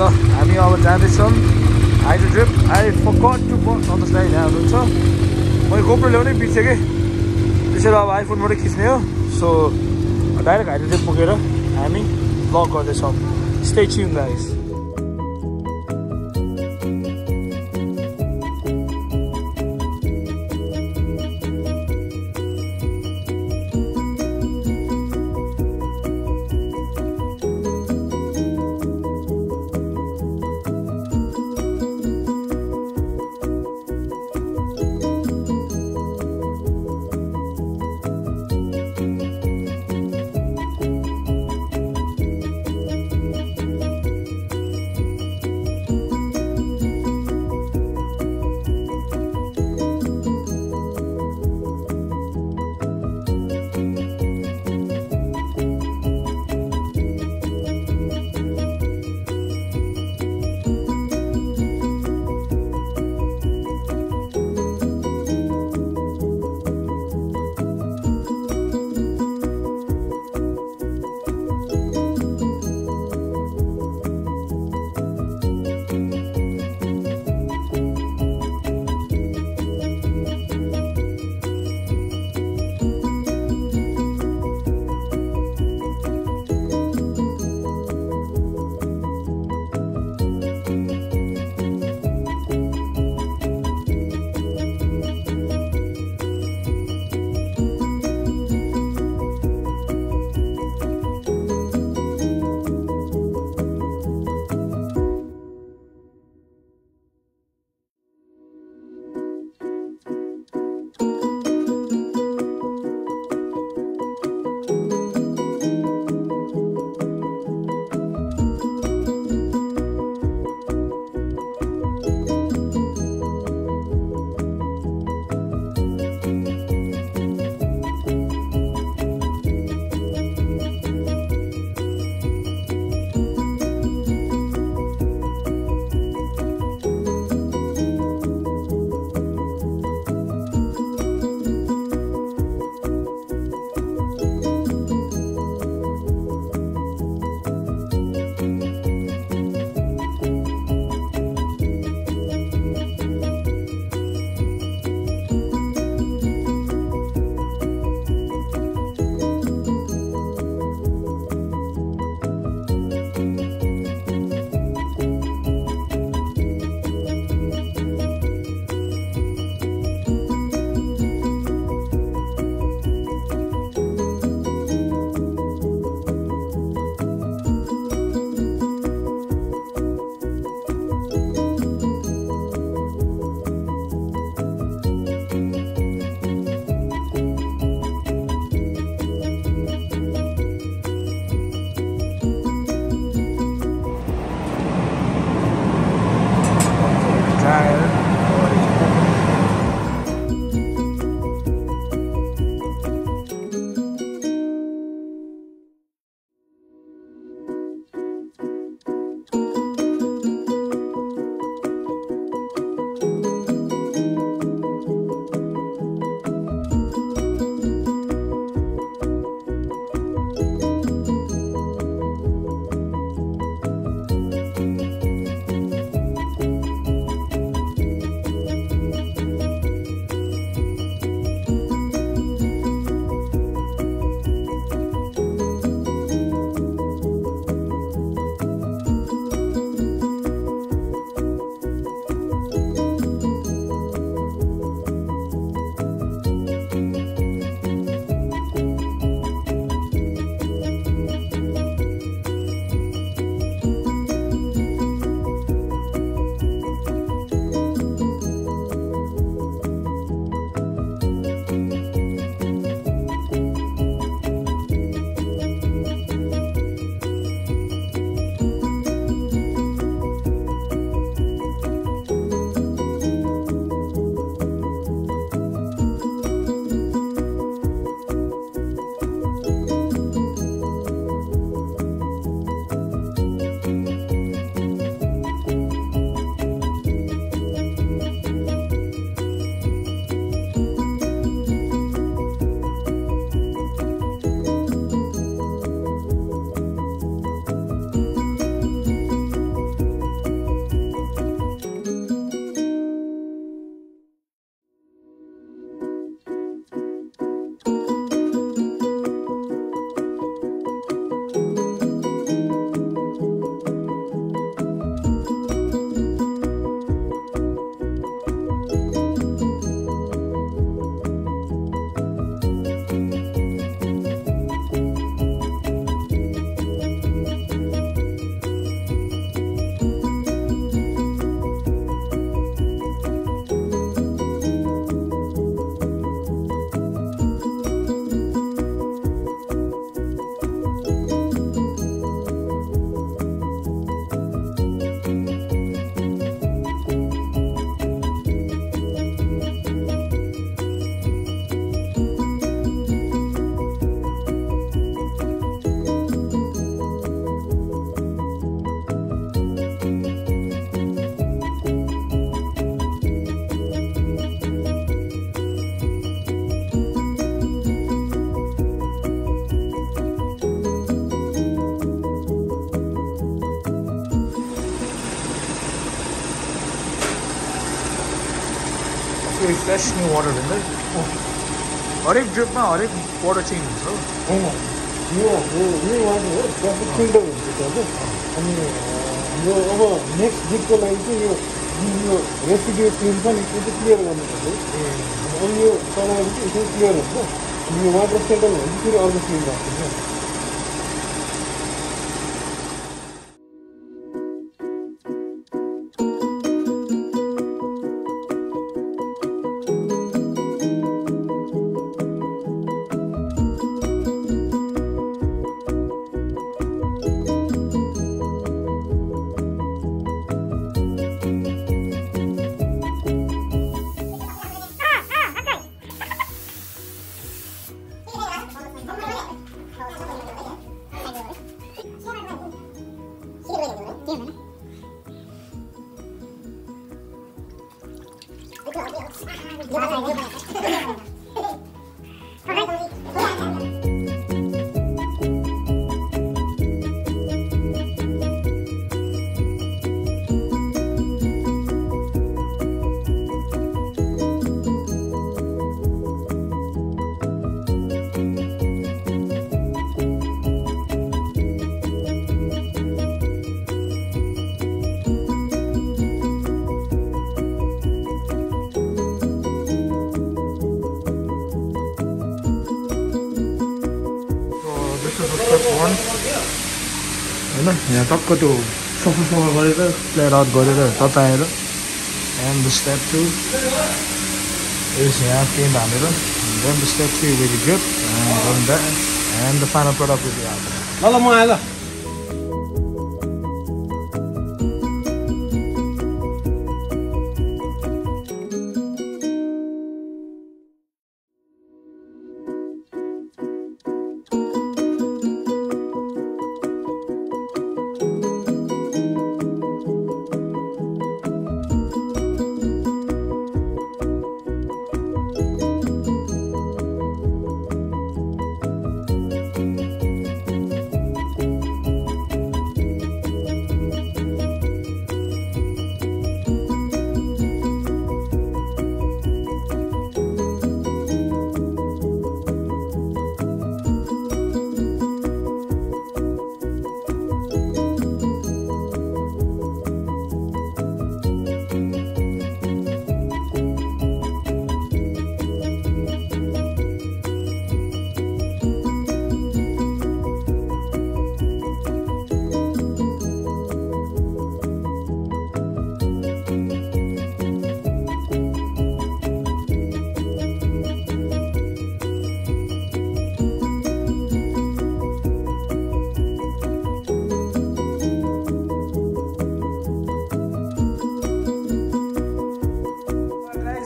ल हामी अब जाँदैछौँ। हाइड्रो ट्रिप आई फकट टु सन्तोष दाई यहाँ हुनुहुन्छ मैले गोप्रो ल्याउनै बिर्सेँ कि। त्यसरी अब आइफोनबाटै खिच्ने हो। सो डाइरेक्ट हाइड्रो ट्रिप पुगेर हामी ब्लग गर्दैछौँ। स्टे गाइस कोही फ्रेस न्यू वाटर भन्दै हरेक ड्रिपमा हरेक वाटर चेन्ज हुन्छ हो फिल्टर हुन्छ त्यहाँ अनि यो अब नेक्स्ट ड्रिपको लागि चाहिँ यो जुन यो रेसिड्यु क्लिन छ नि त्यो चाहिँ क्लियर गर्नुपर्छ अनि यो चलाएर चाहिँ यसो क्लियर हुन्छ अनि यो वाटर सेटल भने चाहिँ फेरि अर्को क्लिन भएको वान होइन यहाँ टक्क त्यो सफा सफा गरेर प्लेयर आउट गरेर तताएर एन्ड स्टेप टू इज यहाँ पेन्ट हालेर then step three be good and the final product ल ल म आएँ ल।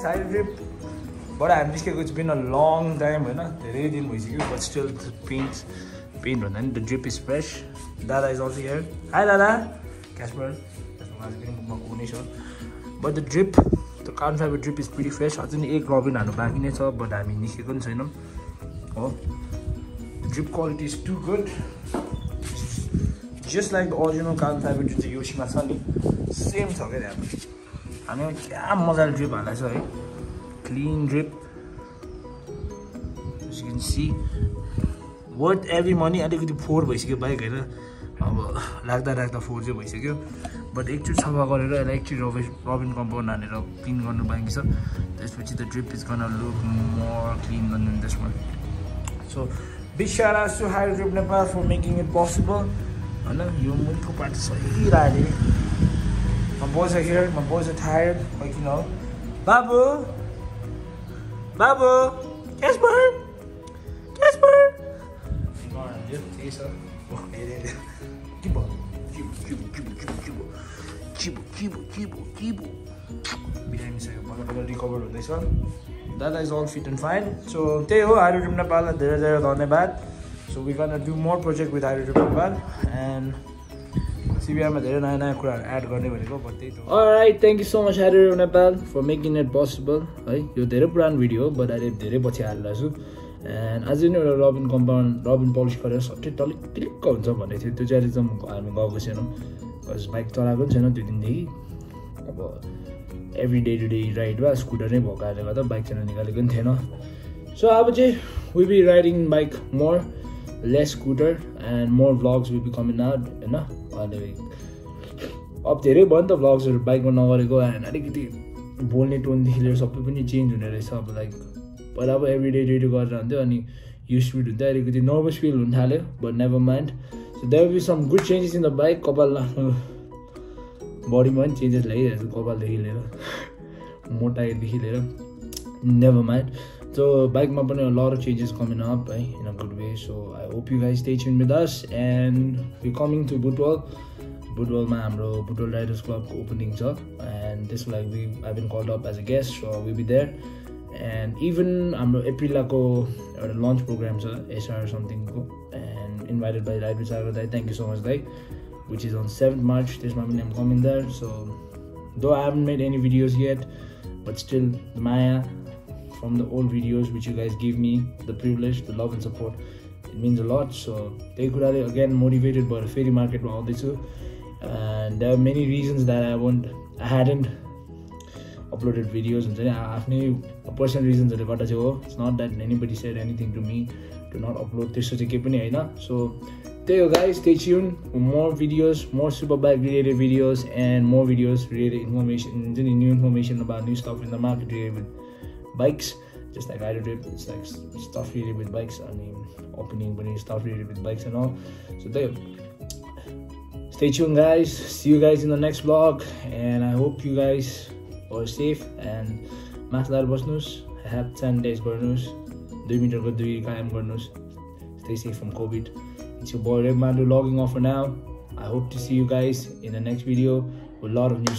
हाई ड्रिपबाट हामी निस्केको it's been a long time होइन धेरै दिन भइसक्यो बट स्टिल पेन्ट पेन्ट भन्दा नि द ड्रिप इज फ्रेस दादा इज अल्सो हियर हाई दादा क्यासपर आज नै but the drip the carbon fibre drip is pretty fresh अझै नि एक रबिन हाल्नु बाँकी नै छ बट हामी निस्केको पनि छैनौँ। हो। Drip quality is too good just like the original carbon fibre जुन चाहिँ योसीमा छ नि। सेम छ क्या त्यहाँ हामी क्या मजाले ड्रिप हालेको छ है clean drip see worth every money अलिकति फोहोर भइसक्यो बाइक होइन। अब राख्दा राख्दा फोहोर चाहिँ भइसक्यो। बट एकचोटि सफा गरेर यसलाई एकचोटि रबिन रबिन कम्पाउन्ड हानेर क्लिन गर्नु बाँकी छ। त्यसपछि the drip is gonna look more clean गर्नु त्यसमा so to High Drip Nepal for making it possible. होइन यो मुटको पार्ट सही लाग्यो My boys are here, my boys are tired, like you know. Babu! Babu! Casper! Casper! त्यही छ Kibo, kibo, kibo, kibo, kibo, kibo. Kibo, kibo, kibo, kibo. बिरामी छ यो बल्ल बल्ल रिकभर हुँदैछ दादा is all fit and fine so त्यही हो हाइड्रो ड्रिम नेपाललाई धेरै धेरै धन्यवाद so we gonna do more project with Hydro Dream Nepal and सिबिआईमा धेरै नयाँ नयाँ कुराहरू एड गर्ने भनेको त्यही right thank you so much hydro Nepal for making it possible है। यो धेरै पुरानो भिडियो हो बट अहिले धेरै पछि हालिरहेको छु। एन्ड अझै नै एउटा रबिन कम्पाउन्ड रबिन पलिस गरेर सट्टै टलिक टिलिक्क हुन्छ भनेको थियो। त्यो चाहिँ एकदम हामी गएको छैनौँ। बिकज बाइक चलाएको पनि छैन त्यो दिनदेखि। अब एभ्री डे टु डे राइडमा स्कुटर नै भएको कारणले गर्दा बाइक चलाउन निकालेको पनि थिएन। सो अब चाहिँ will be riding bike more less scooter and more vlogs will be coming out होइन? अहिले अब धेरै भयो नि त भ्लग्सहरू बाइकमा नगरेको एन्ड अलिकति बोल्ने टोनदेखि लिएर सबै पनि चेन्ज हुने रहेछ अब लाइक पहिला अब एभ्री डे रेडी गरेर हुन्थ्यो अनि यु स्पिड हुन्थ्यो अलिकति नर्भस फिल हुन थाल्यो but never mind so there be some good changes in the bike कपाल आफ्नो बडीमा पनि चेन्जेस ल्याइरहेको छ कपालदेखि लिएर मोटाइदेखि लिएर नेभर माइन्ड सो बाइकमा पनि लर चेन्जेस कमिङ अप है in a good way so I hope you guys stay tune with us and we coming to Butwal बुटवलमा हाम्रो बुटवल राइडर्स क्लबको ओपनिङ छ एन्ड त्यसको लागि we I been called up as a guest so we be there and even हाम्रो एप्रिलको एउटा launch programme छ SR समथिङको एन्ड इन्भाइटेड बाई राइड विचार दाई थ्याङ्क यू सो मच दाई which is on 7th March. This my I'm coming there. So though I haven't made any videos yet, but still Maya from the old videos which you guys give me, the privilege, the love and support, it means a lot. So again motivated by the ferry market all this too. And there are many reasons that I won't I hadn't uploaded videos and आफ्नै personal रिजन्सहरूले गर्दा चाहिँ हो it's not that anybody said anything to me to not upload त्यस्तो चाहिँ केही पनि होइन so there you guys stay tuned for more videos more superbike related videos and more videos related information new information about new stuff in the market related with bikes just like I did it's like stuff related with bikes I mean opening but stuff related with bikes and all so there stay tuned guys see you guys in the next vlog and I hope you guys are safe and माथि बस्नुहोस् ह्याप sanitise गर्नुहोस् दुई मिटरको दुरी कायम गर्नुहोस् stay safe from COVID it's your boy Red Mando logging off for now. I hope to see you guys in the next video with a lot of new